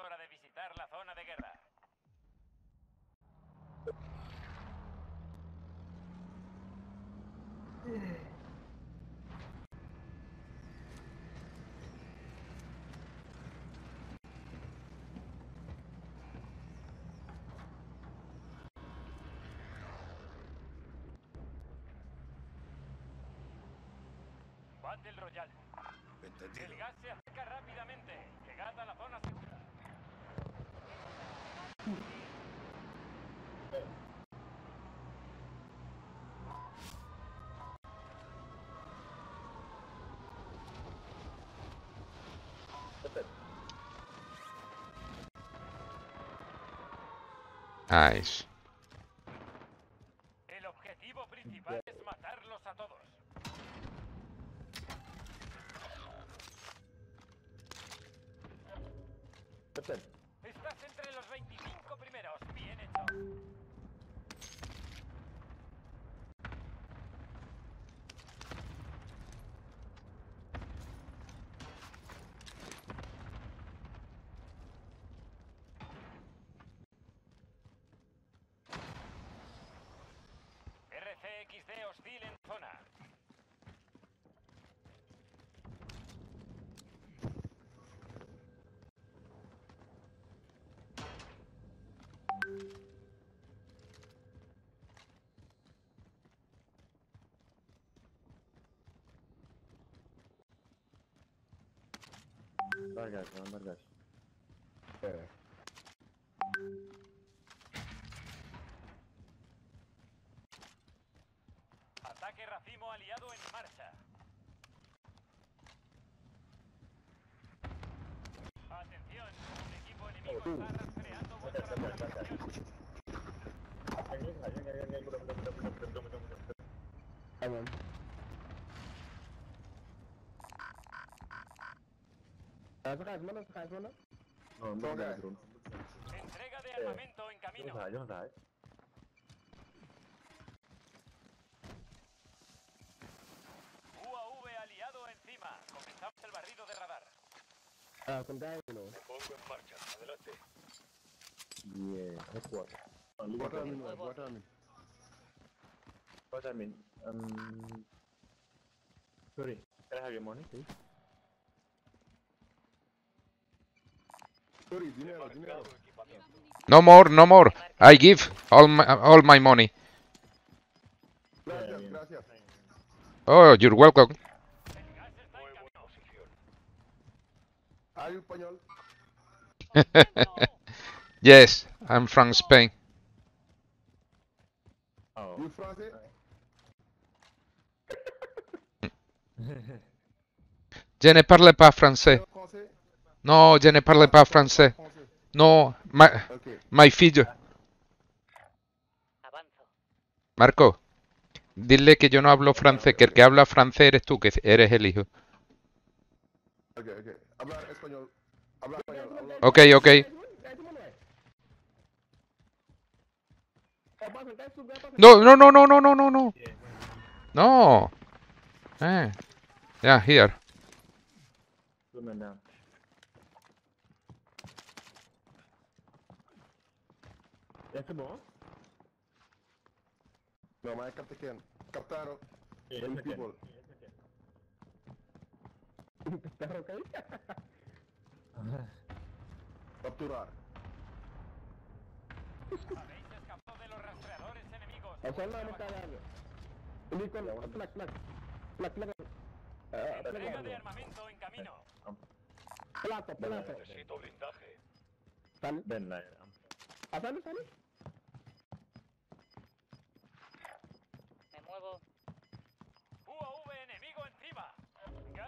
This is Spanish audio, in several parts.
hora de visitar la zona de guerra. Battle Royale. El gas se acerca rápidamente. Llegad a la zona segura. Nice. El objetivo principal you Ataque racimo aliado en marcha. Atención, un equipo enemigo está rastreando vuestra localización. Kaç mı? No, no, no. Entrega de armamento en camino. Yo sai. UAV aliado encima. Comenzamos el barrido de radar. Ah, con no. Pongo en marcha. Adelante. Yeah, that's what. What I mean, what I mean. What I mean, um, sorry, can I have your money, please? No more, no more. I give all my all my money. Oh, you're welcome. Yes, I'm from Spain. Je ne parle pas français. No, je ne parle pas français. No, Ok. my. Avanzo. Marco, dile que yo no hablo francés, que el que habla francés eres tú, que eres el hijo. Ok, ok. No, no, no, no, no, no, no, no. No. Eh. Yeah, here. É bom? No, mas captaken. Captaron. Many people. Capturar. Habéis escapado de los rastreadores enemigos. Ko na. Plak, plak. Plak, plak. Entrega de armamento en camino. Plato, plato. Necesito blindaje.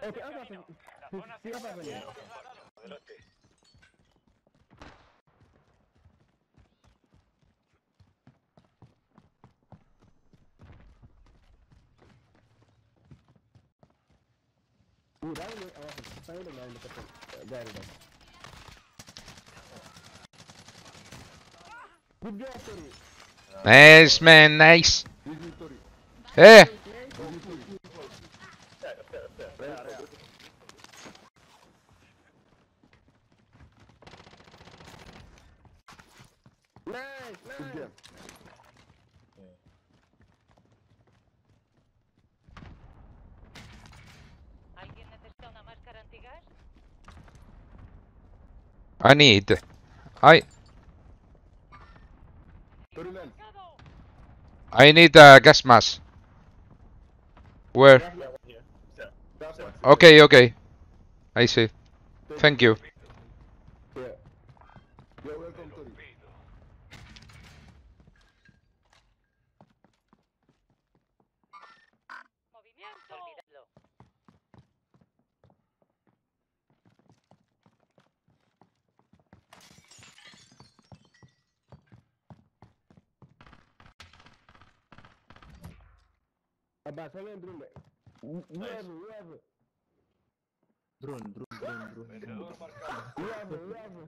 Okay, okay, okay. sí, otra pelea. Adelante. Cuidado, abajo. Nice man, nice. Hey. Eh. Good nice. game. ¿Alguien necesita una máscara antigas? I need. I I need a gas mask. Where? Yeah, one here. Sir. That's one. Okay, okay. I see. Thank you. Abaixa bem, Bruno. Leve, leve. Drone, drone, drone, drone. Leve, leve.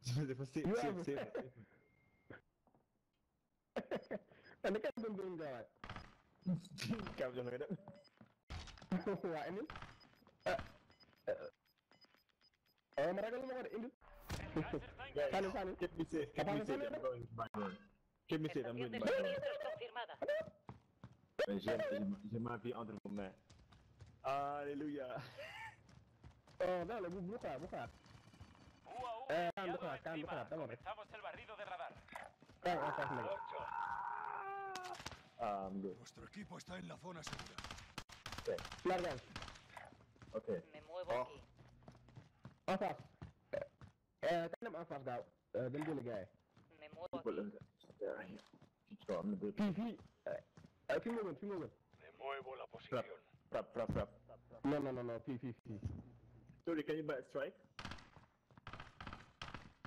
Você, você, você. Onde que é o Bruno, cara? Cabe de um lugar. Olha, mas agora ele não vai. Sali, sali. Que me sei, que me sei, que me sei, que me sei, que me sei, que me sei, que me sei, que me me sei, que me sei, que me J'aime ma vie entre vos mains. Alléluia. Oh, dale, bu- buka, buka. UAV Eh, ando, acá, encima. acá. Comenzamos el barrido de radar. Ah. Nuestro equipo está en la zona segura. Okay. Me muevo Oh. aquí. Afas. Eh, eh. Eh. Me muevo aquí. Ahí fuimos, güey, fuimos, güey. Le muevo la posición. Frap, frap, frap. No, no, no, no, fi, fi, fi. Sorry, can you back strike?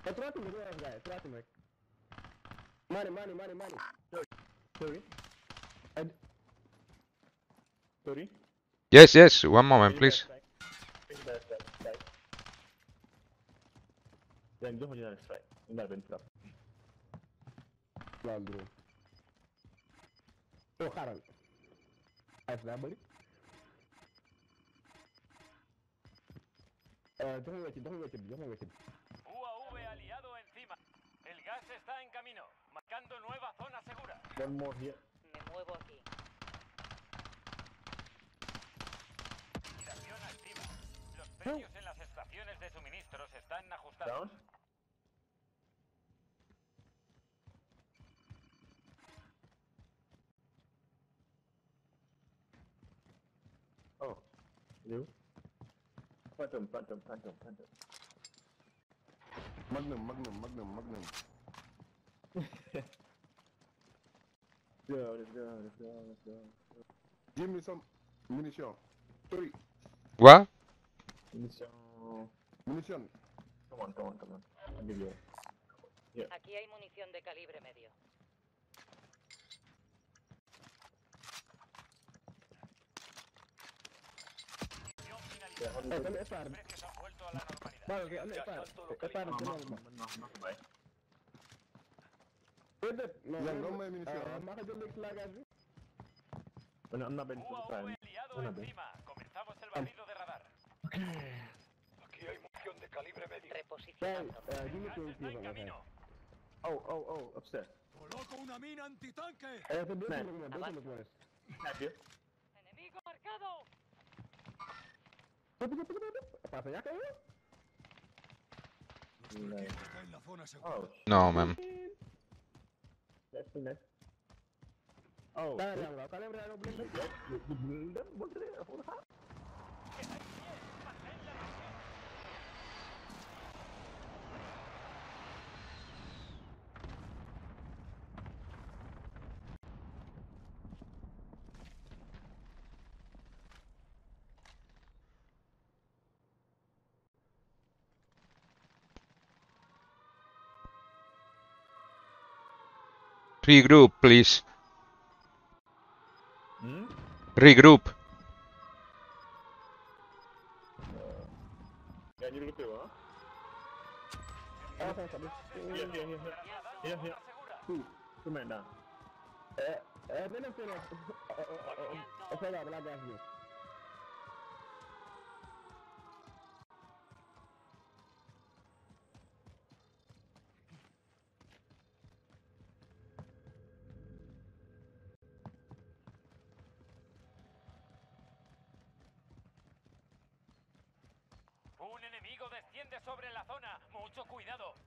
I'm trapping the glass guy, trapping like. Money, money, money, money. Sorry. Sorry. Sorry. Yes, yes, one moment, please. Then go on your strike. Not been trapped. Plan, bro. Oh. Hij is daar, buddy. Toch een beetje, toch een beetje. UAV aliado encima. El gas está en camino, marcando nueva zona segura. One more here. Me muevo aquí. Miración activa. Los precios en las estaciones de suministros están ajustados. Down. You? Phantom, phantom, phantom, phantom. Magnum, magnum, magnum, magnum. Go, let's go, let's go, let's go. Give me some munition. Sorry, What? Munition. munition. Come on, come on, come on. I'll give you. Aquí hay munición de calibre medio. No, is no, no, no, no? No, Ja, no, dan no. mijn munition, hè. Mag ik de niks lagen? Well, I'm not been for the UAV Una vez. encima. Comenzamos el barrido de radar. Aquí hay munición de calibre medio. Reposicionando. eh, está en camino. Oh, oh, oh, upstairs. Coloco una mina antitanque. Eh, Abajo. moment. Have you? Enemigo marcado. No, man. that's the next. Oh, Regroup, please. Regroup. Yeah, look? Yeah, yeah, yeah. Yeah, yeah. Who? Who? Eh, eh, enemigo desciende sobre la zona. Mucho cuidado.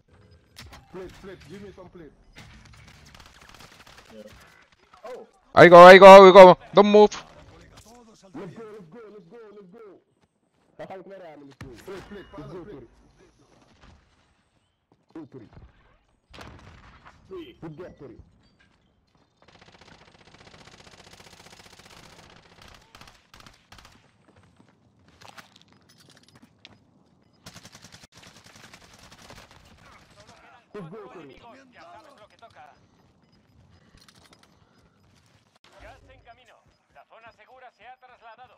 plate, plate. Give me some plate. Oh, I go, I go, I go. Don't move. Let's go, let's go, let's go, let's go. Taxaw ko real, let's go. Plate, plate, Let's go, the Turi. plate. Go, Turi. three. Good get, Turi. Cuatro Turi. enemigos. Ya sabes lo que toca. Gas en camino. La zona segura se ha trasladado.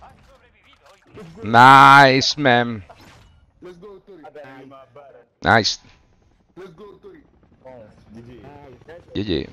Has sobrevivido y Nice, man. Let's go, Turi. Nice. Let's go, Turi. GG. GG.